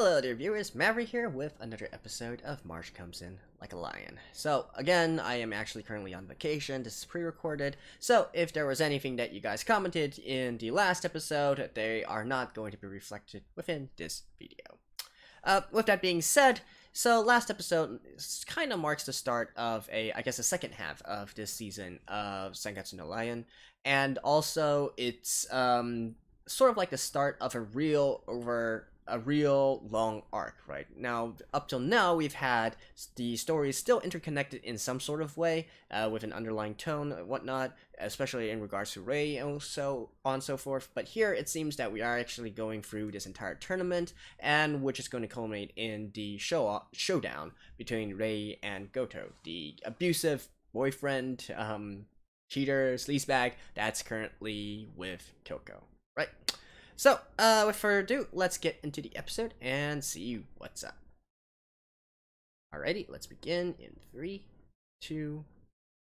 Hello dear viewers, Maverick here with another episode of March Comes In Like a Lion. So again, I am actually currently on vacation, this is pre-recorded, so if there was anything that you guys commented in the last episode, they are not going to be reflected within this video. Uh, with that being said, so last episode kind of marks the start of a, I guess, a second half of this season of Sangatsu no Lion, and also it's um, sort of like the start of a real over a real long arc, right? Now, up till now, we've had the stories still interconnected in some sort of way, uh, with an underlying tone and whatnot, especially in regards to Rei and so on and so forth. But here, it seems that we are actually going through this entire tournament, and which is going to culminate in the show showdown between Rei and Goto, the abusive boyfriend, um, cheater, sleazebag that's currently with Kyoko, right? So, uh, with further ado, let's get into the episode and see what's up. Alrighty, let's begin in three, two,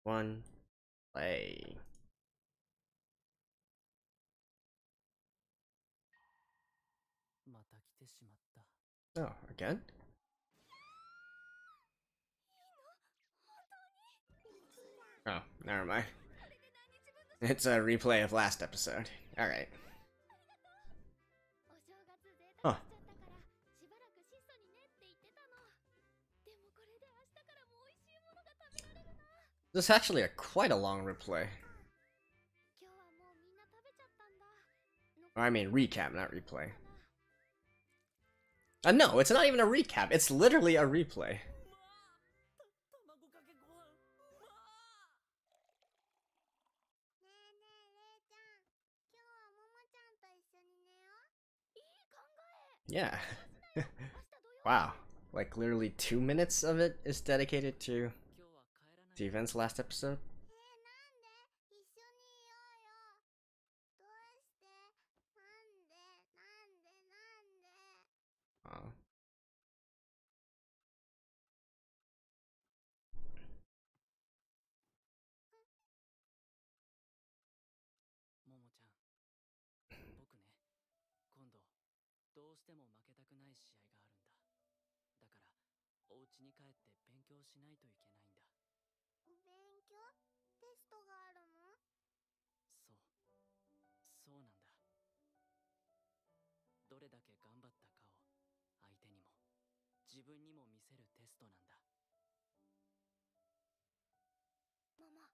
one, play. Oh, again? Oh, never mind. It's a replay of last episode. Alright. This is actually a quite a long replay. I mean recap, not replay. Uh, no, it's not even a recap. It's literally a replay. Yeah. wow. Like literally two minutes of it is dedicated to the events last episode. 勉強？テストがあるの？そう。そうなんだ。どれだけ頑張ったかを相手にも自分にも見せるテストなんだ。ママ。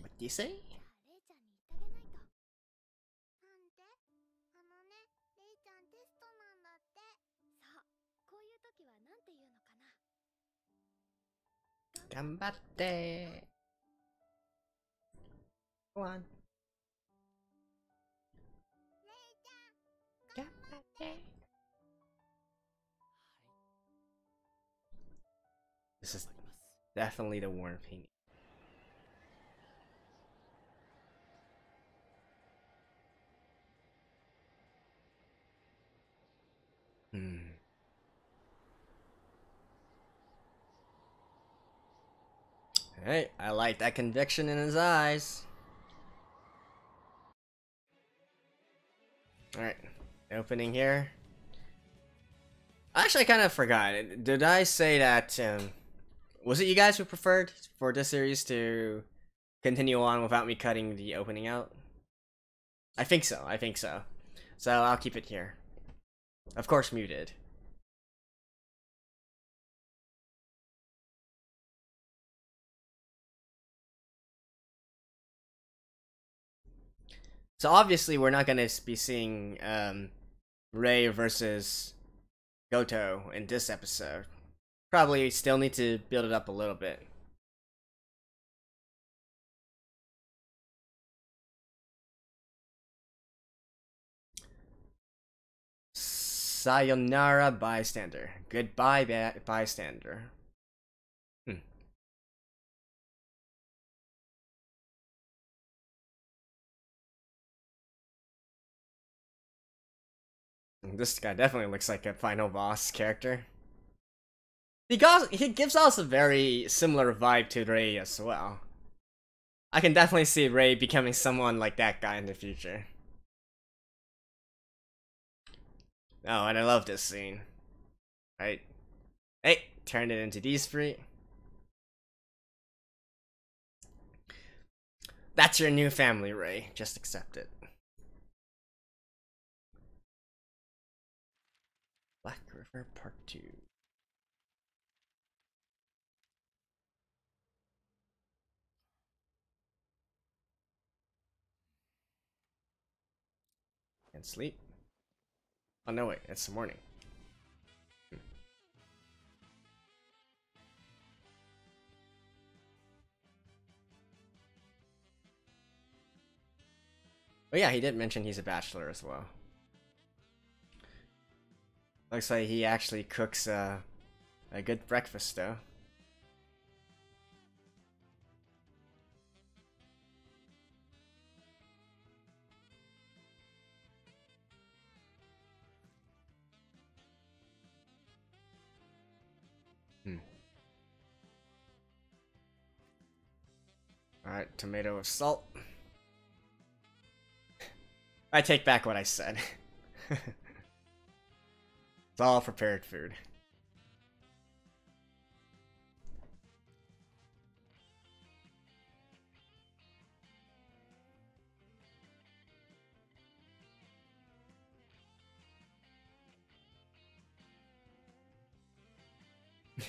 What do you say? じゃあレイちゃんに言ってあげないと。なんて？あのねレイちゃんテストなんだって。そう。こういう時はなんて言うのか頑張って。Go on. レイちゃん頑張って。This is definitely the Warren painting. Hmm. Hey, I like that conviction in his eyes. Alright, opening here. I actually, I kind of forgot. Did I say that, um, was it you guys who preferred for this series to continue on without me cutting the opening out? I think so, I think so. So I'll keep it here. Of course, muted. So obviously, we're not gonna be seeing um, Rei versus Goto in this episode. Probably still need to build it up a little bit. Sayonara bystander. Goodbye bystander. This guy definitely looks like a final boss character. He, gives us a very similar vibe to Rei as well. I can definitely see Rei becoming someone like that guy in the future. Oh, and I love this scene. Right? Hey, turn it into these three. That's your new family, Rei. Just accept it. River Part 2. And sleep. Oh no, wait, it's the morning. Hmm. Oh yeah, he did mention he's a bachelor as well. Looks like he actually cooks uh, a good breakfast though. Hmm. Alright, tomato with salt. I take back what I said. it's all prepared food.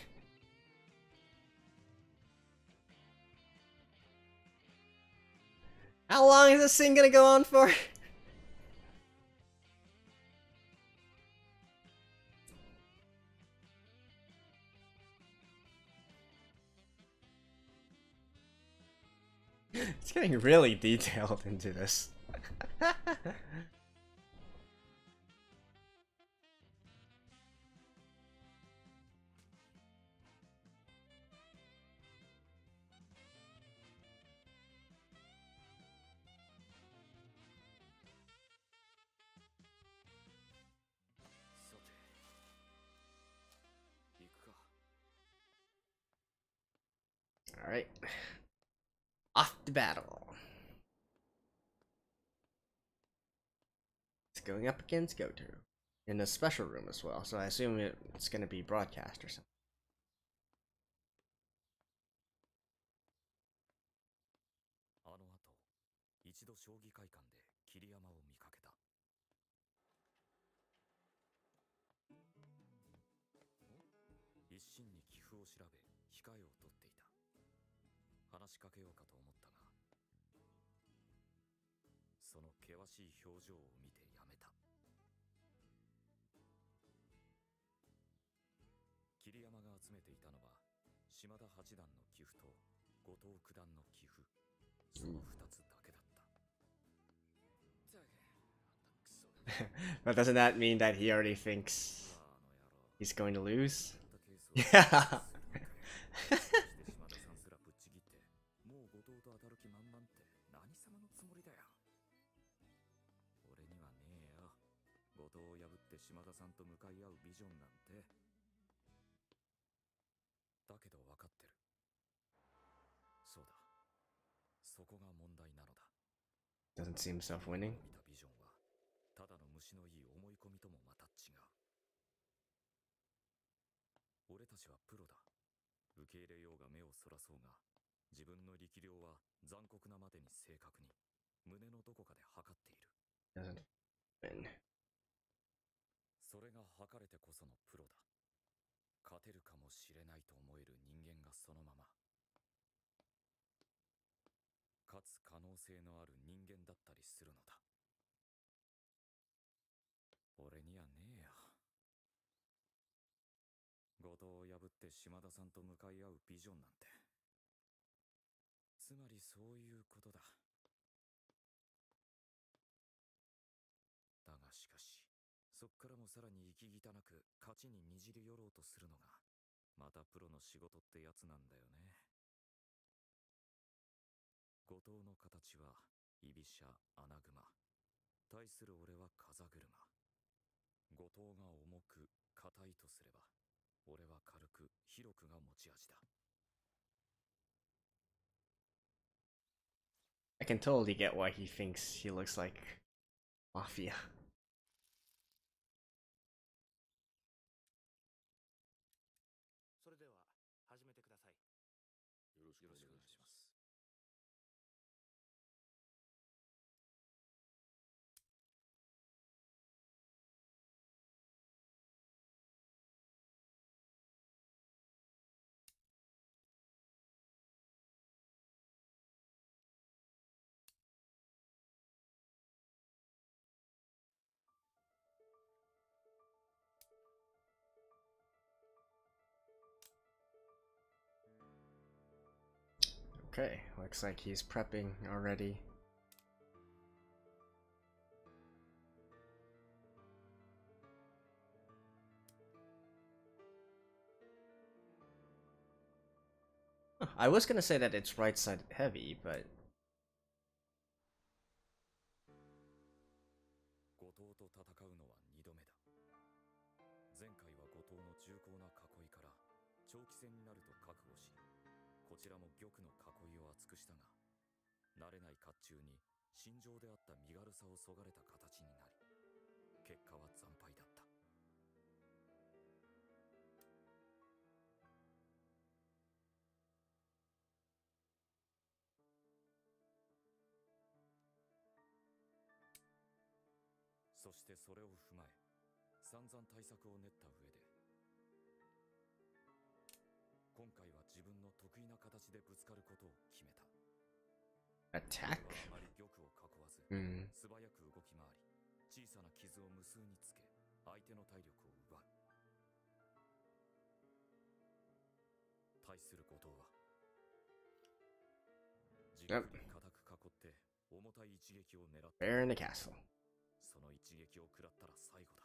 How long is this thing gonna go on for? It's getting really detailed into this. the battle. It's going up against Goto in a special room as well, so I assume it, it's going to be broadcast or something.「控えを取っていた話しかけようかと思ったがその険しい表情を見てやめた桐山が集めていたのは島田八段の棋譜と後藤九段の棋譜その二つだけだった。But doesn't that mean that he already thinks he's going to lose? Yeah. ジョンなんて。だけど分かってる。そうだ。そこが問題なのだ。Doesn't see himself winning. 見たビジョンはただの虫のいい思い込みともまた違う。俺たちはプロだ。受け入れようが目をそらそうが。自分の力量は残酷なまでに正確に。胸のどこかで測っている。Doesn't win. それが測れてこそのプロだ。勝てるかもしれないと思える人間がそのまま。勝つ可能性のある人間だったりするのだ。俺にはねえよ後藤を破って島田さんと向かい合うビジョンなんて。つまりそういうことだ。さらに息汚く勝ちににじり寄ろうとするのがまたプロの仕事ってやつなんだよね。後藤の形は居飛車穴熊対する俺は風車。後藤が重く硬いとすれば俺は軽く広くが持ち味だ。I can totally get why he thinks he looks like Mafia. Okay, looks like he's prepping already. I was gonna say that it's right side heavy, but 慣れない甲冑に心情であった身軽さをそがれた形になり結果は惨敗だった。そしてそれを踏まえ散々対策を練った上で今回は自分の得意な形でぶつかることを決めた。attack? 俺はあまり玉を囲わず Hmm. 素早く動き回り小さな傷を無数につけ相手の体力を奪う対する後藤はじっくり固く囲って重たい一撃を狙って Bear in the castle. その一撃を食らったら最後だ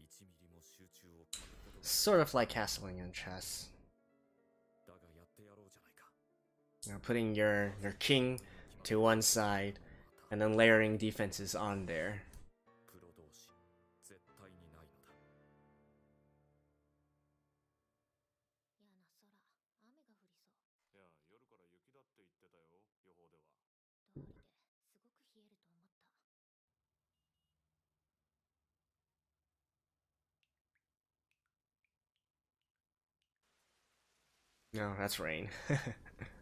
1ミリも集中を欠くことが Sort of like castling in chess. だがやってやろうじゃないか you know, putting your, your king to one side and then layering defenses on there. No, that's rain.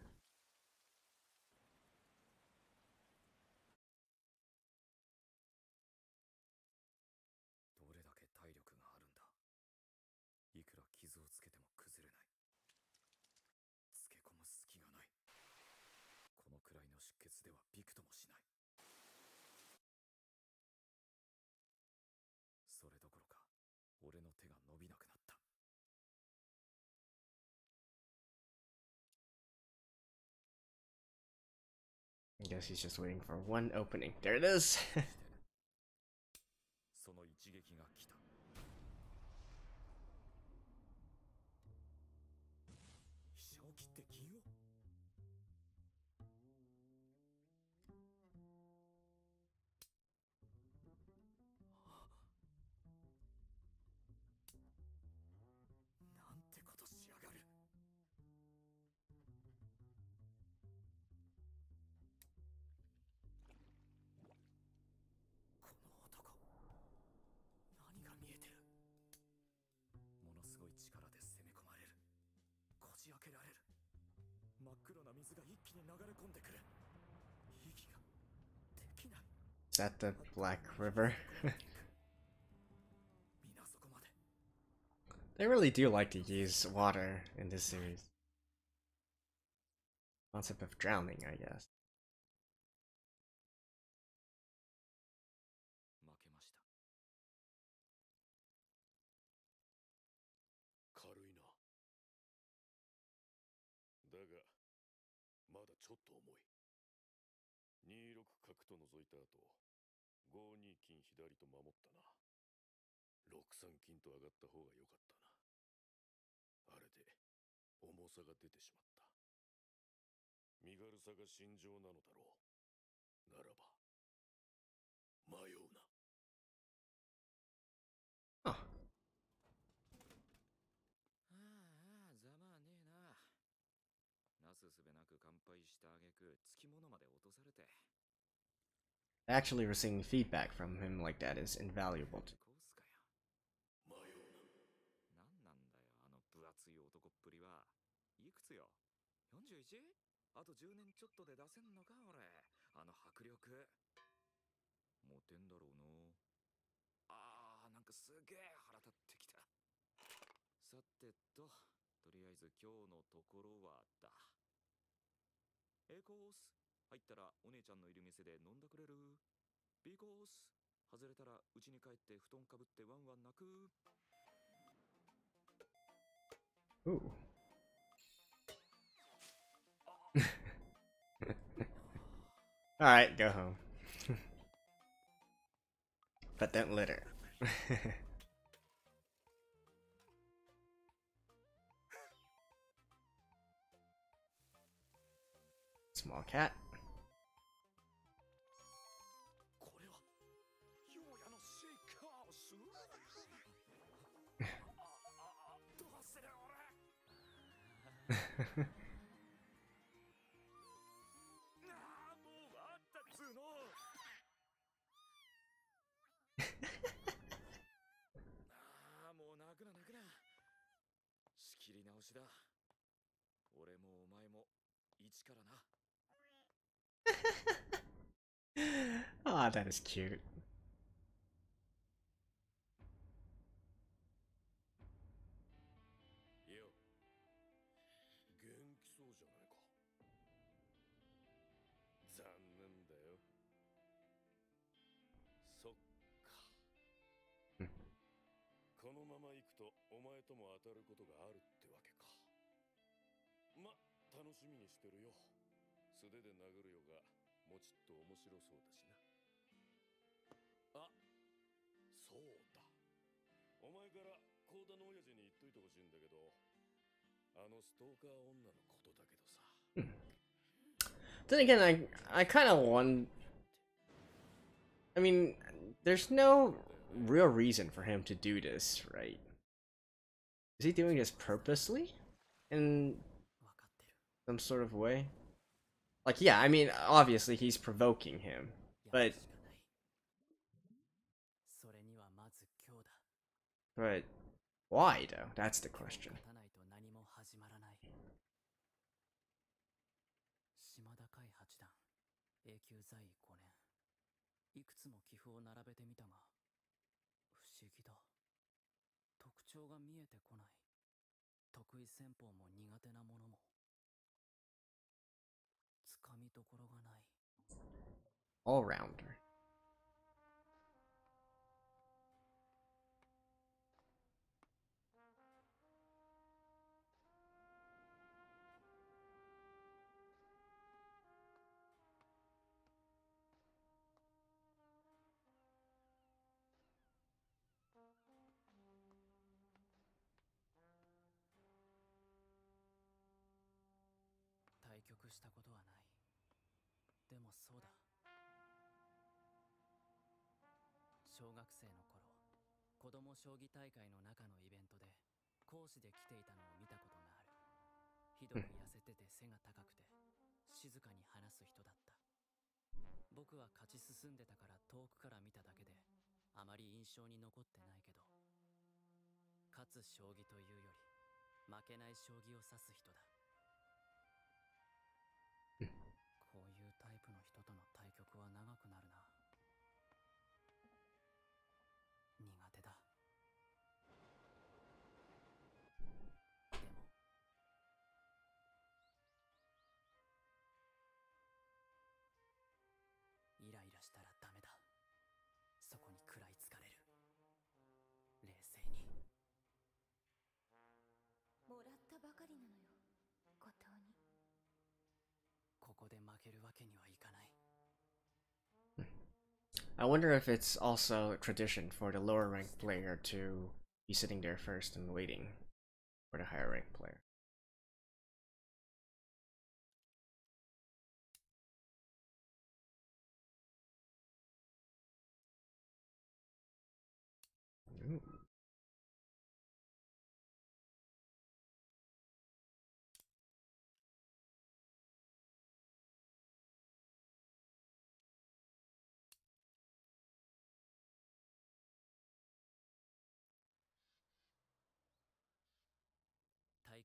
くらいの出血ではびくともしないそれどころか俺の手が伸びなくなった I guess he's just waiting for one opening. There it is. こじ開けられる真っ黒な水が一気に流れ込んでくる息ができない is that the Black River? 皆そこまで they really do like to use water in this series. Concept of drowning, I guess. 52金左と守ったな。63金と上がった方が良かったな。あれで重さが出てしまった。身軽さが心情なのだろう。ならば迷うな。Oh, ああざまあねえな。なすすべなく乾杯したあげくつきものまで落とされて actually receiving feedback from him like that is invaluable. To コースかよ迷うななんなんだよあの分厚い男っぷりはいくつよあと10年ちょっとで出せんのか俺あの迫力モテんだろうなあーなんかすげえ腹立ってきたさてととりあえず今日のところはだえーコース入ったらお姉ちゃんのいる店で飲んだくれる B コース外れたら家に帰って布団かぶってワンワン泣く Ooh. Alright, go home. but don't litter. Small cat. ああもう泣くな泣くな仕切り直しだ俺もお前も一からな Ah, that is cute. とお前とも当たることがあるってわけかま楽しみにしてるよ素手で殴るよがもちっと面白そうだしなあそうだお前から幸田の親父に言っといてほしいんだけどあのストーカー女のことだけどさ Then again, I I kind of want. I mean, there's no real reason for him to do this, right? Is he doing this purposely? In some sort of way? Like, yeah, I mean, obviously he's provoking him, but... But why, though? That's the question. 長が見えてこない。得意戦法も苦手なものも。つかみどころがない。All rounder したことはない。でもそうだ。小学生の頃子供将棋大会の中のイベントで講師で来ていたのを見たことがある。ひどく痩せてて背が高くて静かに話す人だった。僕は勝ち進んでたから遠くから見ただけであまり印象に残ってないけど勝つ将棋というより負けない将棋を指す人だ。I wonder if it's also a tradition for the lower ranked player to be sitting there first and waiting for the higher ranked player. Ooh.「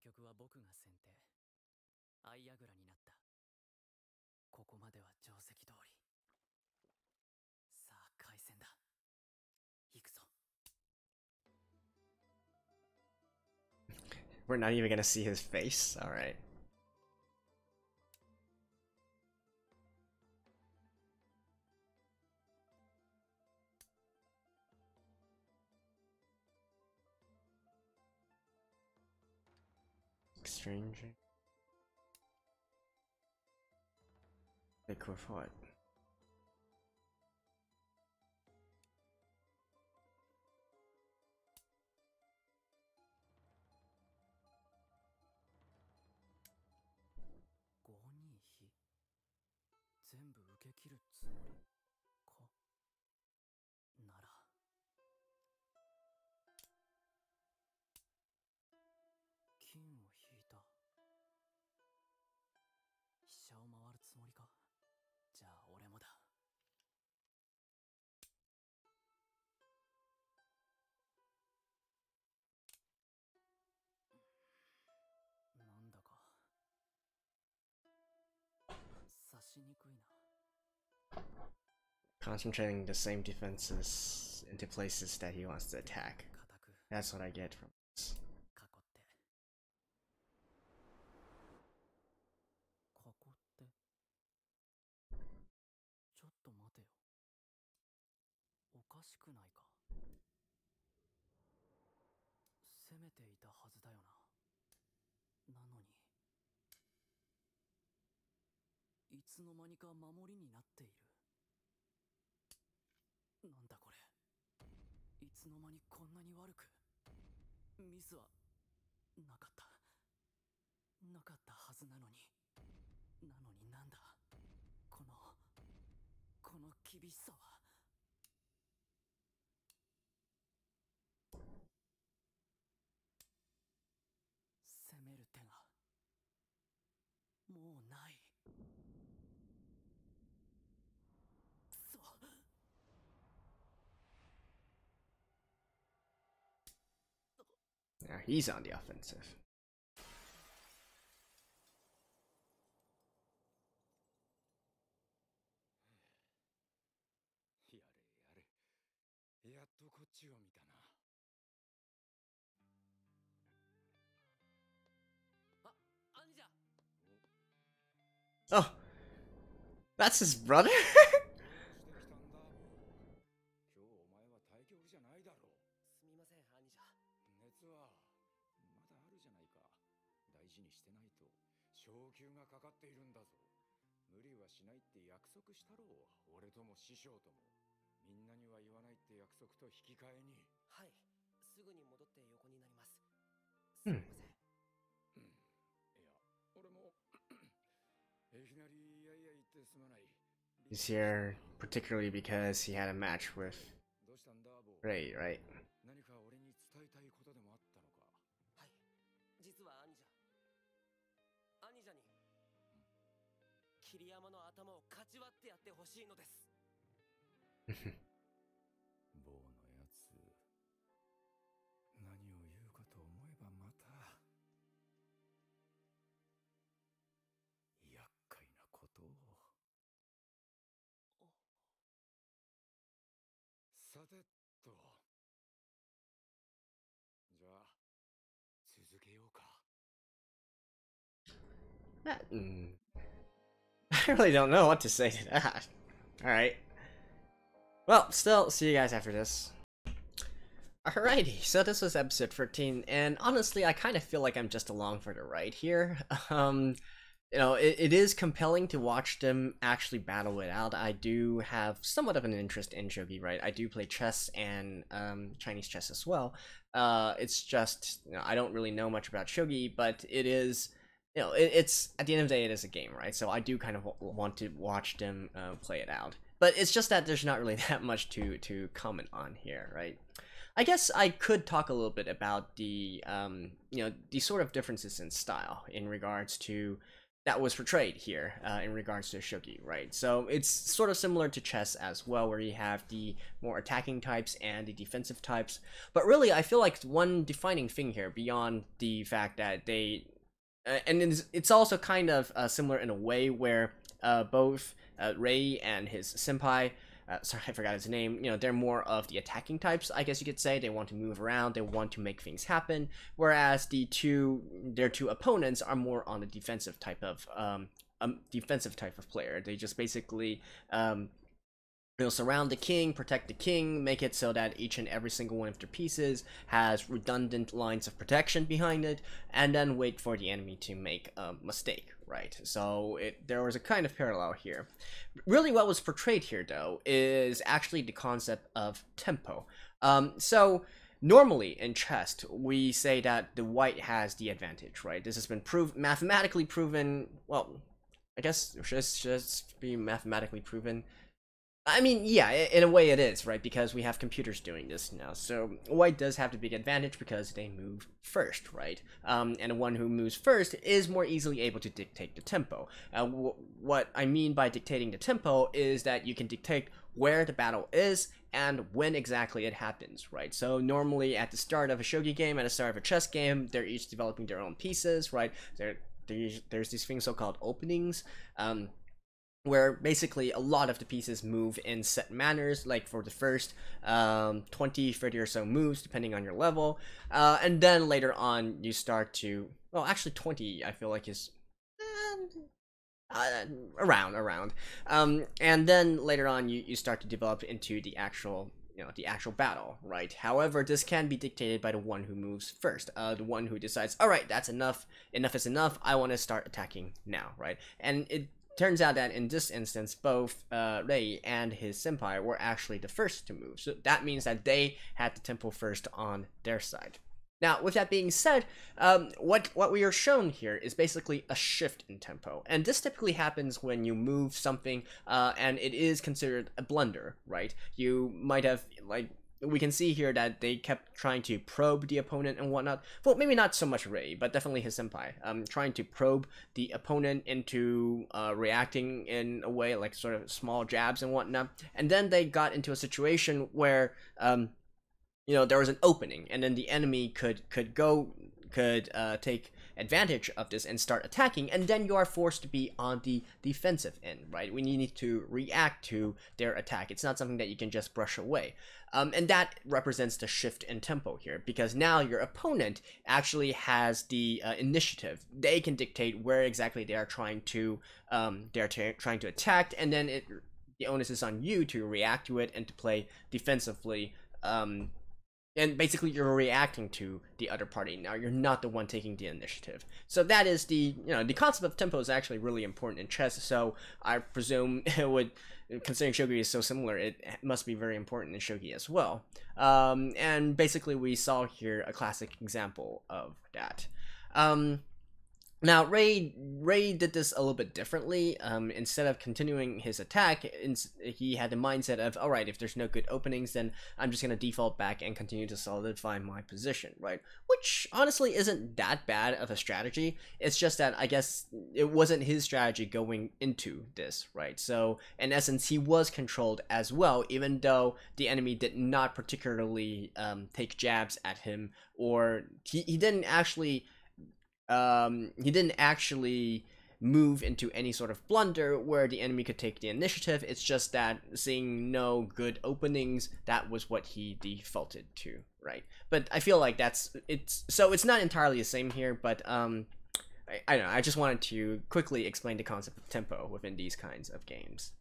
局は僕が先手。アイアグラになった。こまでは定石通り。さあ回戦だ。行くぞ。We're not even gonna see his face. All right. Strange. Like with what? Concentrating the same defenses into places that he wants to attack. That's what I get from this. Thank. つの間にか守りになっている。なんだこれ。いつの間にこんなに悪く。ミスはなかった。なかったはずなのに。なのになんだ。このこの厳しさは。He's on the offensive. Oh, that's his brother? 事にしてないと昇級がかかっているんだぞ。無理はしないって約束したろう。俺とも師匠ともみんなには言わないって約束と引き換えに。はい。すぐに戻って横になります。うん。すみません。うん。いや俺も いきなりいやいや言ってすまない。He's here particularly because he had a match with Ray, right? 桐山の頭をかち割ってやってほしいのです。棒のやつ何を言うかと思えばまた厄介なことを。さてと。じゃあ続けようか。That, mm, I really don't know what to say to that. Alright. Well, still, see you guys after this. Alrighty, so this was episode 13, and honestly, I kind of feel like I'm just along for the ride here. Um, you know, it, it is compelling to watch them actually battle it out. I do have somewhat of an interest in shogi, right? I do play chess and um, Chinese chess as well. Uh, it's just, you know, I don't really know much about shogi, but it is you know, it, it's at the end of the day, it is a game, right? So I do kind of w- want to watch them uh, play it out. But it's just that there's not really that much to to comment on here, right? I guess I could talk a little bit about the um, you know the sort of differences in style in regards to that was portrayed here uh, in regards to shogi, right? So it's sort of similar to chess as well, where you have the more attacking types and the defensive types. But really, I feel like one defining thing here, beyond the fact that they and it's, it's also kind of uh, similar in a way where uh, both uh, Rei and his senpai. Uh, sorry, I forgot his name. You know, they're more of the attacking types, I guess you could say. They want to move around, they want to make things happen. Whereas the two, their two opponents are more on the defensive type of um, um defensive type of player. They just basically um, you know, surround the king, protect the king, make it so that each and every single one of their pieces has redundant lines of protection behind it, and then wait for the enemy to make a mistake, right? So it there was a kind of parallel here. Really, what was portrayed here, though, is actually the concept of tempo. Um, so normally in chess, we say that the white has the advantage, right? This has been proved mathematically proven. Well, I guess it should just be mathematically proven I mean, yeah, in a way it is, right? Because we have computers doing this now. So white does have the big advantage because they move first, right? Um, and one who moves first is more easily able to dictate the tempo. Uh, what I mean by dictating the tempo is that you can dictate where the battle is and when exactly it happens, right? So normally at the start of a shogi game, at the start of a chess game, they're each developing their own pieces, right? There, there's these things so-called openings. Um, where basically a lot of the pieces move in set manners, like for the first um, 20, 30 or so moves, depending on your level. Uh, and then later on, you start to, well, actually 20, I feel like is uh, around, around. Um, and then later on, you, you start to develop into the actual you know the actual battle right however this can be dictated by the one who moves first uh the one who decides all right that's enough enough is enough i want to start attacking now right and it turns out that in this instance, both uh, Rei and his senpai were actually the first to move. So that means that they had the tempo first on their side. Now, with that being said, um, what what we are shown here is basically a shift in tempo, and this typically happens when you move something, uh, and it is considered a blunder, right? You might have like we can see here that they kept trying to probe the opponent and whatnot. Well, maybe not so much Rei, but definitely his senpai. Um, trying to probe the opponent into uh, reacting in a way like sort of small jabs and whatnot. And then they got into a situation where, um, you know, there was an opening, and then the enemy could could go could uh, take advantage of this and start attacking, and then you are forced to be on the defensive end, right? When you need to react to their attack. It's not something that you can just brush away. Um, and that represents the shift in tempo here, because now your opponent actually has the uh, initiative. They can dictate where exactly they are trying to um, they're trying to attack, and then it the onus is on you to react to it and to play defensively um, and basically you're reacting to the other party. Now you're not the one taking the initiative. So that is the you know the concept of tempo is actually really important in chess. So i presume it would considering shogi is so similar it must be very important in shogi as well. Um, and basically we saw here a classic example of that. Um, now Rei Rei did this a little bit differently. Um, instead of continuing his attack, he had the mindset of, all right, if there's no good openings, then I'm just gonna default back and continue to solidify my position, right? Which honestly isn't that bad of a strategy. It's just that I guess it wasn't his strategy going into this, right? So in essence, he was controlled as well, even though the enemy did not particularly um, take jabs at him, or he, he didn't actually um, he didn't actually move into any sort of blunder where the enemy could take the initiative. It's just that seeing no good openings, that was what he defaulted to, right? But I feel like that's it's so it's not entirely the same here, but um, I, I don't know. I just wanted to quickly explain the concept of tempo within these kinds of games.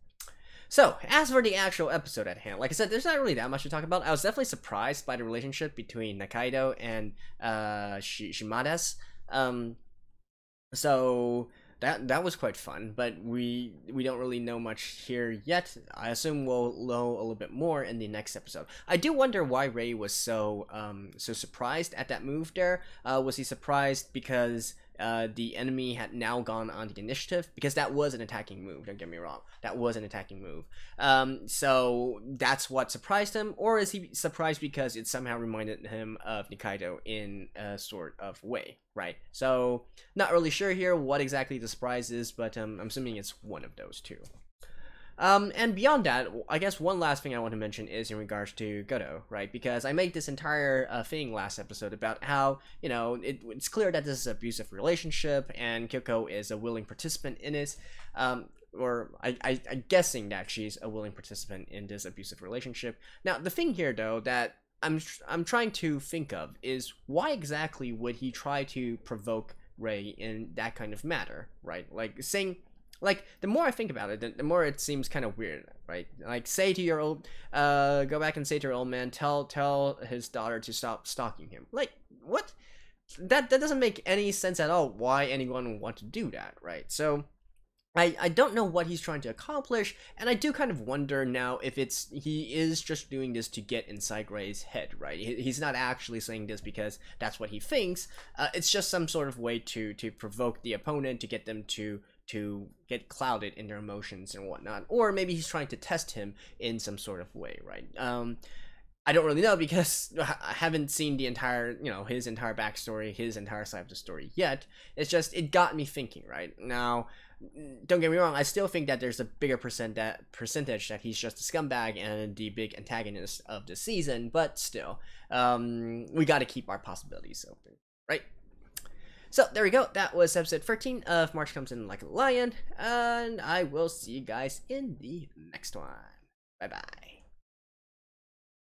So, as for the actual episode at hand, like I said, there's not really that much to talk about. I was definitely surprised by the relationship between Nikaido and uh, Shimada's. Um, so that that was quite fun, but we we don't really know much here yet. I assume we'll know a little bit more in the next episode. I do wonder why Rei was so um so surprised at that move there. Uh, was he surprised because uh, the enemy had now gone on the initiative because that was an attacking move. Don't get me wrong, that was an attacking move. Um, so that's what surprised him, or is he surprised because it somehow reminded him of Nikaido in a sort of way, right? So not really sure here what exactly the surprise is, but um, I'm assuming it's one of those two. Um, and beyond that, I guess one last thing I want to mention is in regards to Goto, right? Because I made this entire uh, thing last episode about how, you know, it, it's clear that this is an abusive relationship and Kyoko is a willing participant in it. Um, or I, I I'm guessing that she's a willing participant in this abusive relationship. Now, the thing here, though, that I'm I'm trying to think of is why exactly would he try to provoke Rei in that kind of matter, right? Like saying like the more I think about it, the, the more it seems kind of weird, right? Like say to your old, uh, go back and say to your old man, tell tell his daughter to stop stalking him. Like what? That that doesn't make any sense at all. Why anyone would want to do that, right? So. I, I don't know what he's trying to accomplish, and I do kind of wonder now if it's he is just doing this to get inside Rei's head, right? He, he's not actually saying this because that's what he thinks. Uh, it's just some sort of way to to provoke the opponent to get them to to get clouded in their emotions and whatnot, or maybe he's trying to test him in some sort of way, right? Um, I don't really know because I haven't seen the entire, you know, his entire backstory, his entire side of the story yet. It's just it got me thinking, right? Now, don't get me wrong, I still think that there's a bigger percent that percentage that he's just a scumbag and the big antagonist of the season, but still, um, we got to keep our possibilities open, right? So there we go. That was episode 13 of March Comes In Like a Lion, and I will see you guys in the next one. Bye bye.